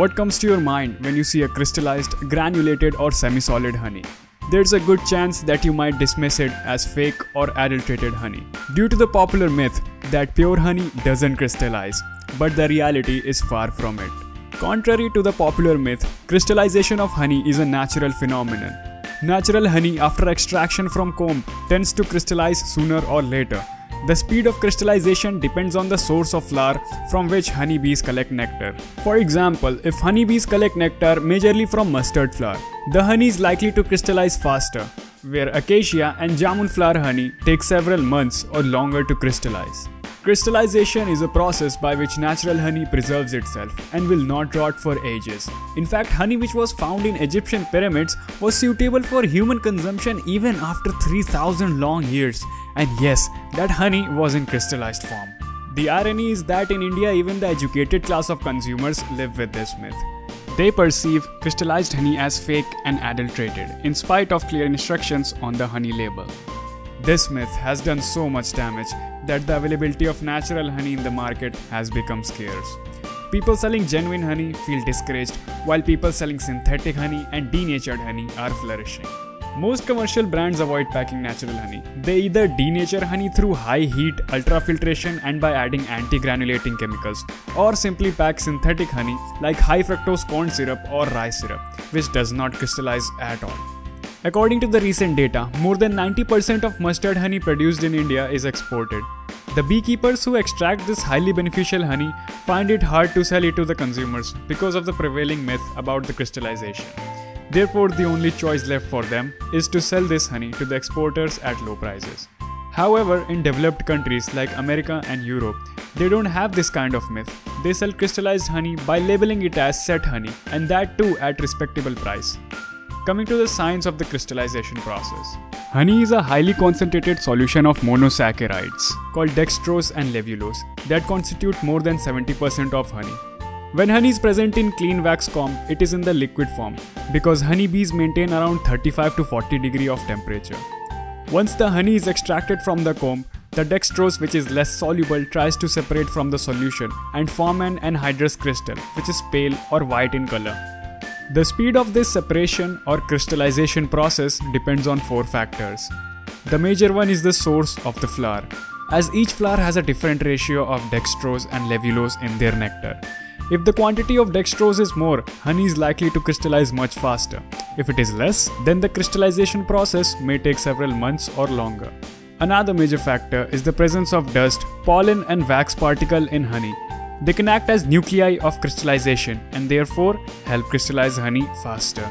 What comes to your mind when you see a crystallized, granulated, or semi solid honey? There's a good chance that you might dismiss it as fake or adulterated honey due to the popular myth that pure honey doesn't crystallize, but the reality is far from it. Contrary to the popular myth, crystallization of honey is a natural phenomenon. Natural honey, after extraction from comb, tends to crystallize sooner or later the speed of crystallization depends on the source of flower from which honeybees collect nectar. For example, if honeybees collect nectar majorly from mustard flower, the honey is likely to crystallize faster, where acacia and jamun flower honey take several months or longer to crystallize. Crystallization is a process by which natural honey preserves itself and will not rot for ages. In fact, honey which was found in Egyptian pyramids was suitable for human consumption even after 3000 long years. And yes, that honey was in crystallized form. The irony is that in India, even the educated class of consumers live with this myth. They perceive crystallized honey as fake and adulterated, in spite of clear instructions on the honey label. This myth has done so much damage that the availability of natural honey in the market has become scarce. People selling genuine honey feel discouraged, while people selling synthetic honey and denatured honey are flourishing. Most commercial brands avoid packing natural honey. They either denature honey through high heat ultrafiltration and by adding anti-granulating chemicals, or simply pack synthetic honey like high fructose corn syrup or rice syrup, which does not crystallize at all. According to the recent data, more than 90% of mustard honey produced in India is exported. The beekeepers who extract this highly beneficial honey find it hard to sell it to the consumers because of the prevailing myth about the crystallization. Therefore, the only choice left for them is to sell this honey to the exporters at low prices. However, in developed countries like America and Europe, they don't have this kind of myth. They sell crystallized honey by labeling it as set honey and that too at respectable price. Coming to the science of the crystallization process. Honey is a highly concentrated solution of monosaccharides called dextrose and levulose that constitute more than 70% of honey. When honey is present in clean wax comb, it is in the liquid form because honeybees maintain around 35 to 40 degree of temperature. Once the honey is extracted from the comb, the dextrose which is less soluble tries to separate from the solution and form an anhydrous crystal which is pale or white in color. The speed of this separation or crystallization process depends on four factors. The major one is the source of the flower, as each flower has a different ratio of dextrose and levulose in their nectar. If the quantity of dextrose is more, honey is likely to crystallize much faster. If it is less, then the crystallization process may take several months or longer. Another major factor is the presence of dust, pollen, and wax particle in honey, they can act as nuclei of crystallization and therefore help crystallize honey faster.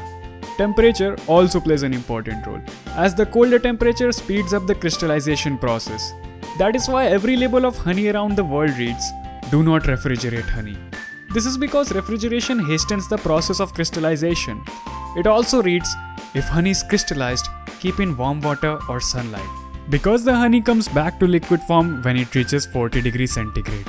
Temperature also plays an important role, as the colder temperature speeds up the crystallization process. That is why every label of honey around the world reads, Do not refrigerate honey. This is because refrigeration hastens the process of crystallization. It also reads, If honey is crystallized, keep in warm water or sunlight. Because the honey comes back to liquid form when it reaches 40 degrees centigrade.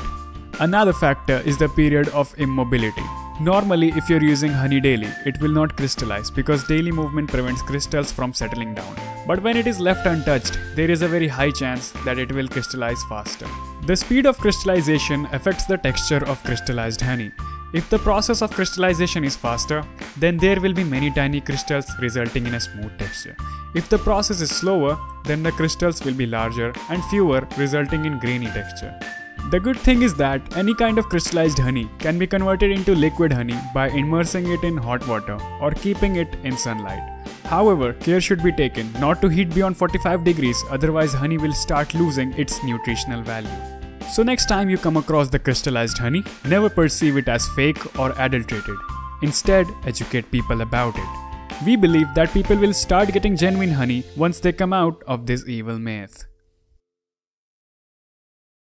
Another factor uh, is the period of immobility. Normally, if you're using honey daily, it will not crystallize because daily movement prevents crystals from settling down. But when it is left untouched, there is a very high chance that it will crystallize faster. The speed of crystallization affects the texture of crystallized honey. If the process of crystallization is faster, then there will be many tiny crystals resulting in a smooth texture. If the process is slower, then the crystals will be larger and fewer resulting in grainy texture. The good thing is that any kind of crystallized honey can be converted into liquid honey by immersing it in hot water or keeping it in sunlight. However, care should be taken not to heat beyond 45 degrees otherwise honey will start losing its nutritional value. So next time you come across the crystallized honey, never perceive it as fake or adulterated. Instead, educate people about it. We believe that people will start getting genuine honey once they come out of this evil myth.